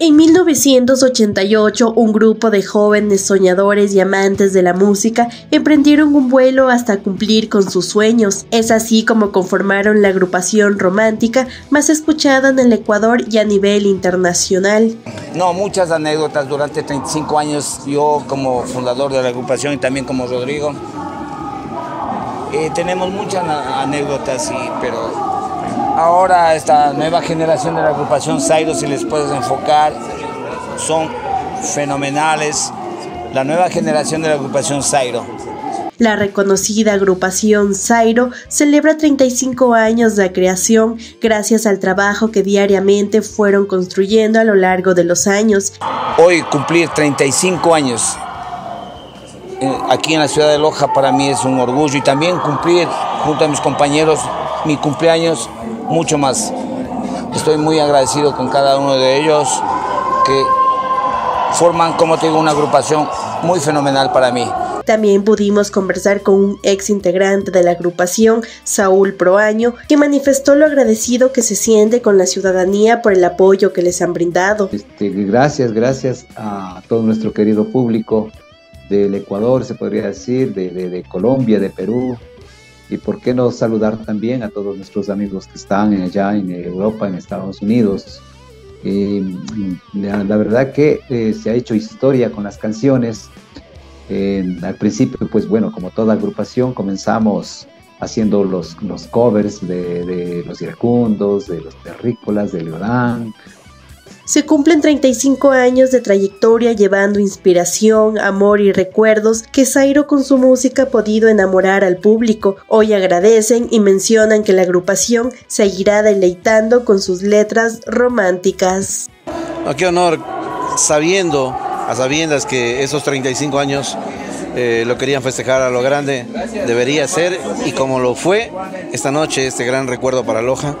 En 1988, un grupo de jóvenes soñadores y amantes de la música emprendieron un vuelo hasta cumplir con sus sueños. Es así como conformaron la agrupación romántica más escuchada en el Ecuador y a nivel internacional. No, muchas anécdotas. Durante 35 años yo como fundador de la agrupación y también como Rodrigo, eh, tenemos muchas anécdotas, pero ahora esta nueva generación de la agrupación Zairo, si les puedes enfocar, son fenomenales. La nueva generación de la agrupación Zairo. La reconocida agrupación Zairo celebra 35 años de creación gracias al trabajo que diariamente fueron construyendo a lo largo de los años. Hoy cumplir 35 años eh, aquí en la ciudad de Loja para mí es un orgullo y también cumplir junto a mis compañeros mi cumpleaños mucho más. Estoy muy agradecido con cada uno de ellos que forman, como te digo, una agrupación muy fenomenal para mí. También pudimos conversar con un ex integrante de la agrupación, Saúl Proaño, que manifestó lo agradecido que se siente con la ciudadanía por el apoyo que les han brindado. Este, gracias, gracias a todo nuestro querido público del Ecuador, se podría decir, de, de Colombia, de Perú, y por qué no saludar también a todos nuestros amigos que están allá en Europa, en Estados Unidos. la, verdad que eh, se ha hecho historia con las canciones. al principio, pues bueno, como toda agrupación, comenzamos haciendo los, los covers de, los iracundos, de los terrícolas, de Leodán, se cumplen 35 años de trayectoria llevando inspiración, amor y recuerdos que Zairo con su música ha podido enamorar al público. Hoy agradecen y mencionan que la agrupación seguirá deleitando con sus letras románticas. qué honor, sabiendo, a sabiendas que esos 35 años eh, lo querían festejar a lo grande, debería ser y como lo fue esta noche, este gran recuerdo para Loja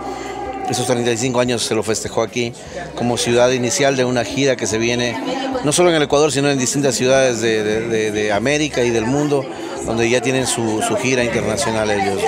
esos 35 años se lo festejó aquí como ciudad inicial de una gira que se viene no solo en el Ecuador, sino en distintas ciudades de, América y del mundo, donde ya tienen su, gira internacional ellos.